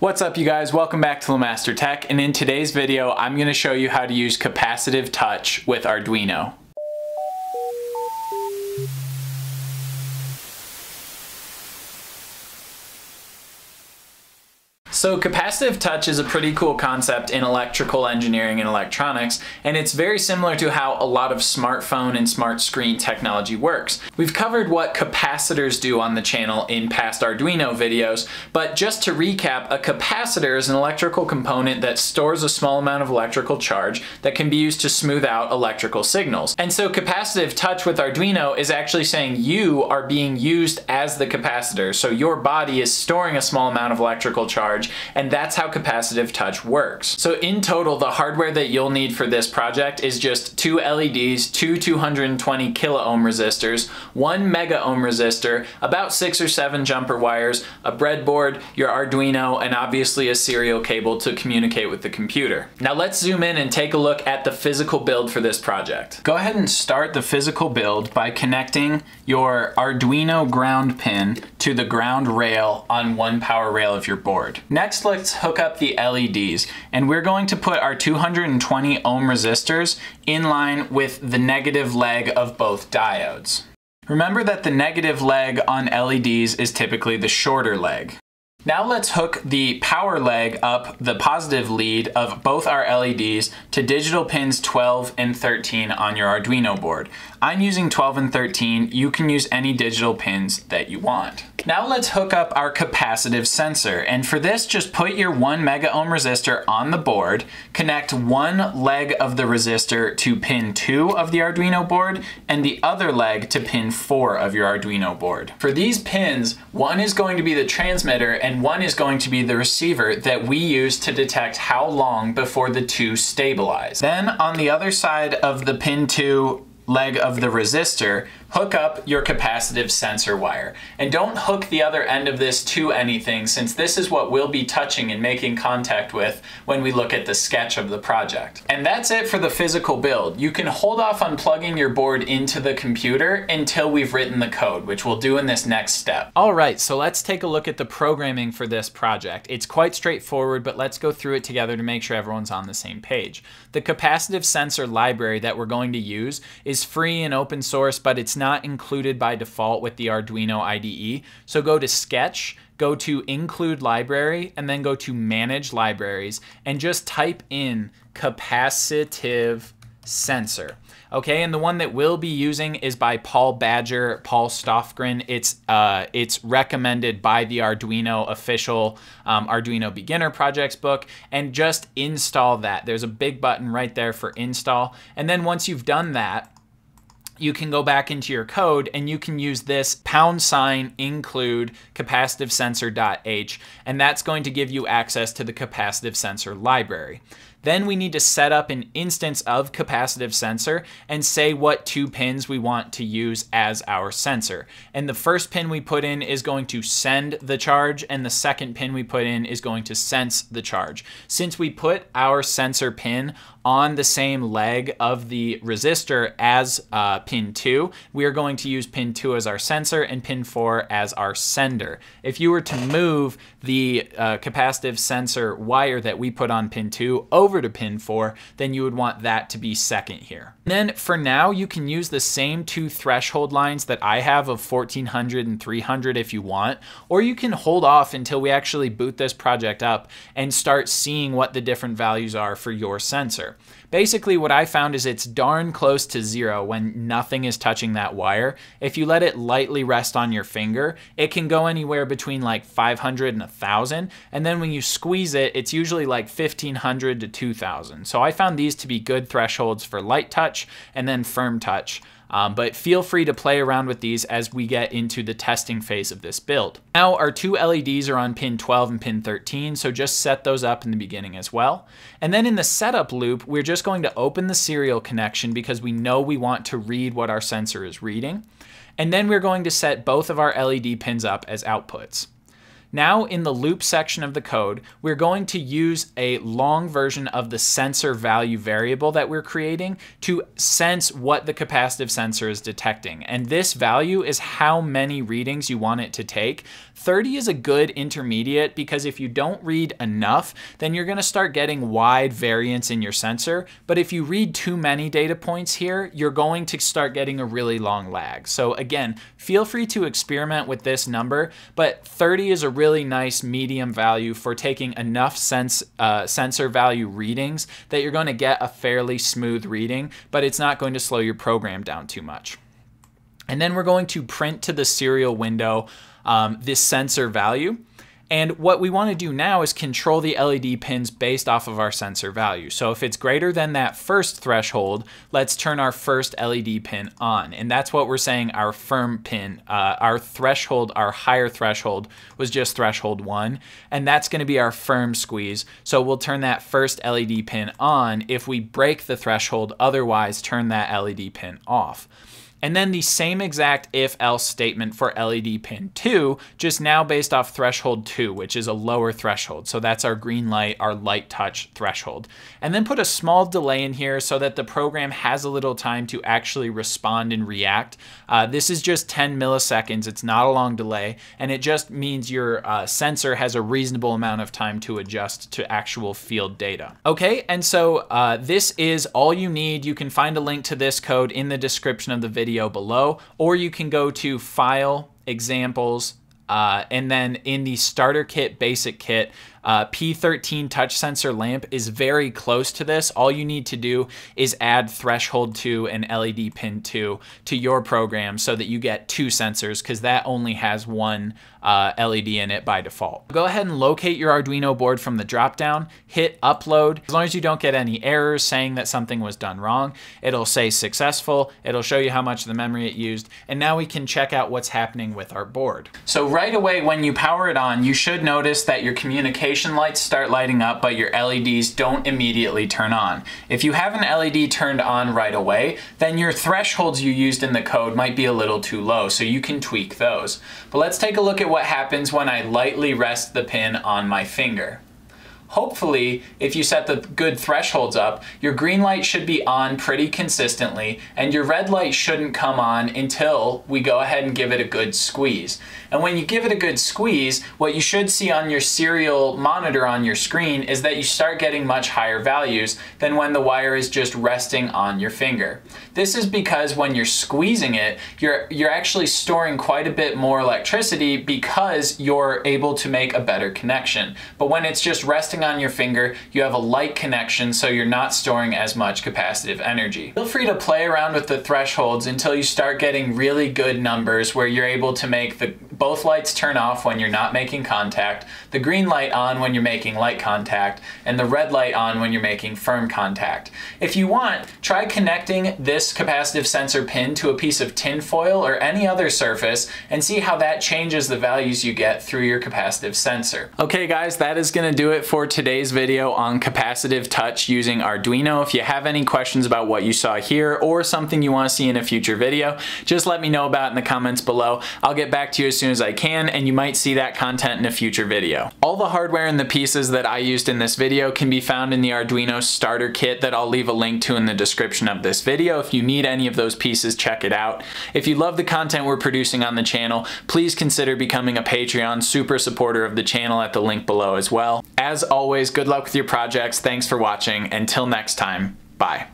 What's up you guys? Welcome back to LeMaster Tech and in today's video I'm going to show you how to use capacitive touch with Arduino. So capacitive touch is a pretty cool concept in electrical engineering and electronics, and it's very similar to how a lot of smartphone and smart screen technology works. We've covered what capacitors do on the channel in past Arduino videos, but just to recap, a capacitor is an electrical component that stores a small amount of electrical charge that can be used to smooth out electrical signals. And so capacitive touch with Arduino is actually saying you are being used as the capacitor, so your body is storing a small amount of electrical charge and that's how capacitive touch works. So in total, the hardware that you'll need for this project is just two LEDs, two 220 kilo ohm resistors, one mega ohm resistor, about six or seven jumper wires, a breadboard, your Arduino, and obviously a serial cable to communicate with the computer. Now let's zoom in and take a look at the physical build for this project. Go ahead and start the physical build by connecting your Arduino ground pin to the ground rail on one power rail of your board. Now Next, let's hook up the LEDs, and we're going to put our 220 ohm resistors in line with the negative leg of both diodes. Remember that the negative leg on LEDs is typically the shorter leg. Now let's hook the power leg up the positive lead of both our LEDs to digital pins 12 and 13 on your Arduino board. I'm using 12 and 13, you can use any digital pins that you want. Now let's hook up our capacitive sensor, and for this just put your 1 mega ohm resistor on the board, connect one leg of the resistor to pin 2 of the Arduino board, and the other leg to pin 4 of your Arduino board. For these pins, one is going to be the transmitter and one is going to be the receiver that we use to detect how long before the two stabilize. Then on the other side of the pin 2 leg of the resistor, hook up your capacitive sensor wire. And don't hook the other end of this to anything since this is what we'll be touching and making contact with when we look at the sketch of the project. And that's it for the physical build. You can hold off on plugging your board into the computer until we've written the code, which we'll do in this next step. All right, so let's take a look at the programming for this project. It's quite straightforward, but let's go through it together to make sure everyone's on the same page. The capacitive sensor library that we're going to use is free and open source, but it's not included by default with the Arduino IDE. So go to Sketch, go to Include Library, and then go to Manage Libraries, and just type in capacitive sensor. Okay, and the one that we'll be using is by Paul Badger, Paul Stoffregen. It's uh, it's recommended by the Arduino official um, Arduino Beginner Projects book, and just install that. There's a big button right there for install, and then once you've done that, you can go back into your code and you can use this pound sign include capacitive sensor.h and that's going to give you access to the capacitive sensor library. Then we need to set up an instance of capacitive sensor and say what two pins we want to use as our sensor. And the first pin we put in is going to send the charge and the second pin we put in is going to sense the charge. Since we put our sensor pin on the same leg of the resistor as uh, pin 2, we are going to use pin 2 as our sensor and pin 4 as our sender. If you were to move the uh, capacitive sensor wire that we put on pin 2 over over to pin 4, then you would want that to be second here. And then for now, you can use the same two threshold lines that I have of 1400 and 300 if you want, or you can hold off until we actually boot this project up and start seeing what the different values are for your sensor. Basically, what I found is it's darn close to zero when nothing is touching that wire. If you let it lightly rest on your finger, it can go anywhere between like 500 and 1,000. And then when you squeeze it, it's usually like 1,500 to 2,000. So I found these to be good thresholds for light touch and then firm touch. Um, but feel free to play around with these as we get into the testing phase of this build. Now our two LEDs are on pin 12 and pin 13, so just set those up in the beginning as well. And then in the setup loop, we're just going to open the serial connection because we know we want to read what our sensor is reading. And then we're going to set both of our LED pins up as outputs. Now in the loop section of the code, we're going to use a long version of the sensor value variable that we're creating to sense what the capacitive sensor is detecting. And this value is how many readings you want it to take. 30 is a good intermediate because if you don't read enough, then you're gonna start getting wide variance in your sensor. But if you read too many data points here, you're going to start getting a really long lag. So again, feel free to experiment with this number, but 30 is a really nice medium value for taking enough sense, uh, sensor value readings that you're going to get a fairly smooth reading, but it's not going to slow your program down too much. And then we're going to print to the serial window um, this sensor value. And what we want to do now is control the LED pins based off of our sensor value. So if it's greater than that first threshold, let's turn our first LED pin on. And that's what we're saying our firm pin, uh, our threshold, our higher threshold was just threshold one. And that's going to be our firm squeeze. So we'll turn that first LED pin on if we break the threshold, otherwise turn that LED pin off. And then the same exact if else statement for LED pin 2, just now based off threshold 2, which is a lower threshold. So that's our green light, our light touch threshold. And then put a small delay in here so that the program has a little time to actually respond and react. Uh, this is just 10 milliseconds, it's not a long delay, and it just means your uh, sensor has a reasonable amount of time to adjust to actual field data. Okay, and so uh, this is all you need. You can find a link to this code in the description of the video video below, or you can go to File, Examples, uh, and then in the starter kit, basic kit, uh, P13 touch sensor lamp is very close to this. All you need to do is add threshold 2 and LED pin 2 to your program so that you get two sensors because that only has one uh, LED in it by default. Go ahead and locate your Arduino board from the dropdown, hit upload. As long as you don't get any errors saying that something was done wrong, it'll say successful, it'll show you how much of the memory it used, and now we can check out what's happening with our board. So right away when you power it on, you should notice that your communication lights start lighting up, but your LEDs don't immediately turn on. If you have an LED turned on right away, then your thresholds you used in the code might be a little too low, so you can tweak those. But let's take a look at what happens when I lightly rest the pin on my finger. Hopefully, if you set the good thresholds up, your green light should be on pretty consistently and your red light shouldn't come on until we go ahead and give it a good squeeze. And when you give it a good squeeze, what you should see on your serial monitor on your screen is that you start getting much higher values than when the wire is just resting on your finger. This is because when you're squeezing it, you're, you're actually storing quite a bit more electricity because you're able to make a better connection. But when it's just resting resting on your finger, you have a light connection so you're not storing as much capacitive energy. Feel free to play around with the thresholds until you start getting really good numbers where you're able to make the both lights turn off when you're not making contact, the green light on when you're making light contact, and the red light on when you're making firm contact. If you want, try connecting this capacitive sensor pin to a piece of tin foil or any other surface and see how that changes the values you get through your capacitive sensor. Okay guys, that is gonna do it for today's video on capacitive touch using Arduino. If you have any questions about what you saw here or something you want to see in a future video, just let me know about in the comments below. I'll get back to you as soon as I can and you might see that content in a future video. All the hardware and the pieces that I used in this video can be found in the Arduino starter kit that I'll leave a link to in the description of this video. If you need any of those pieces, check it out. If you love the content we're producing on the channel, please consider becoming a Patreon super supporter of the channel at the link below as well. As always, good luck with your projects. Thanks for watching. Until next time, bye.